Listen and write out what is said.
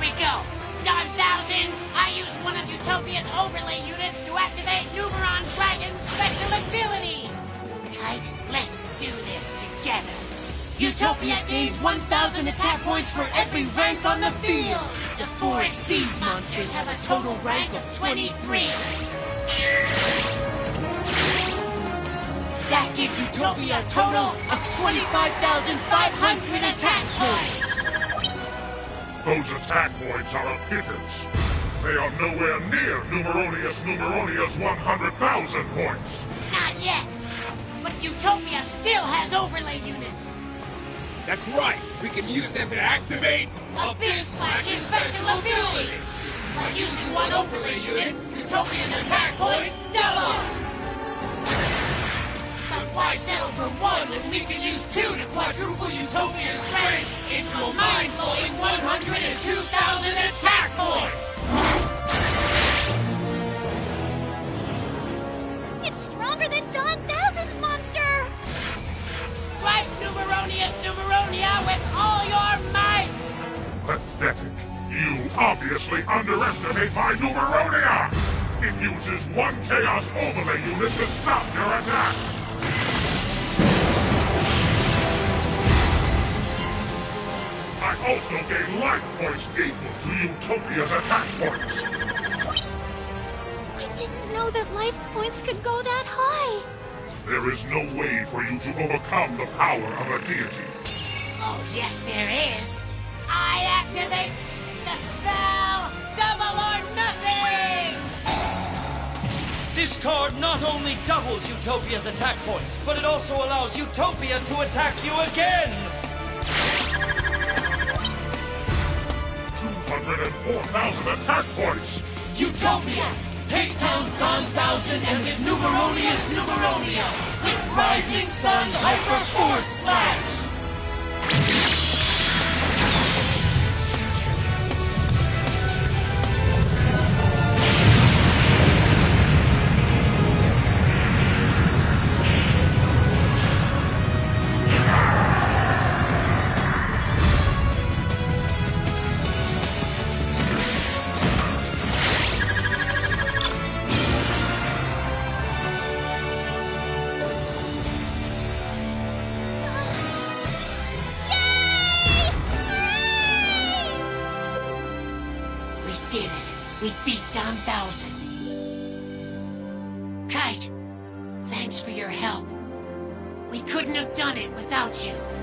we go. Don Thousand, I use one of Utopia's overlay units to activate Numeron Dragon's special ability. Kite, let's do this together. Utopia gains 1,000 attack points for every rank on the field. The four Xyz monsters have a total rank of 23. That gives Utopia a total of 25,500 attack points. Those attack points are a pittance. They are nowhere near Numeronius Numeronius 100,000 points. Not yet. But Utopia still has overlay units. That's right. We can use them to activate Abyss Slash's special ability. By using one overlay unit, Utopia's attack points double. But why settle for one when we can use two to quadruple Utopia's strength into a mind-blowing 102,000 attack points? It's stronger than Don Thousand's monster! Strike Numeronius Numeronia with all your might! Pathetic. You obviously underestimate my Numeronia! It uses one Chaos Overlay unit to stop your attack! Also gain life points equal to Utopia's attack points! I didn't know that life points could go that high! There is no way for you to overcome the power of a deity. Oh, yes, there is. I activate the spell Double or Nothing! This card not only doubles Utopia's attack points, but it also allows Utopia to attack you again! 204,000 attack points! Utopia! Take down Don Thousand and his Numeronius Numeronia with Rising Sun Hyper Force Slash! Did it! We beat Don Thousand! Kite, thanks for your help. We couldn't have done it without you.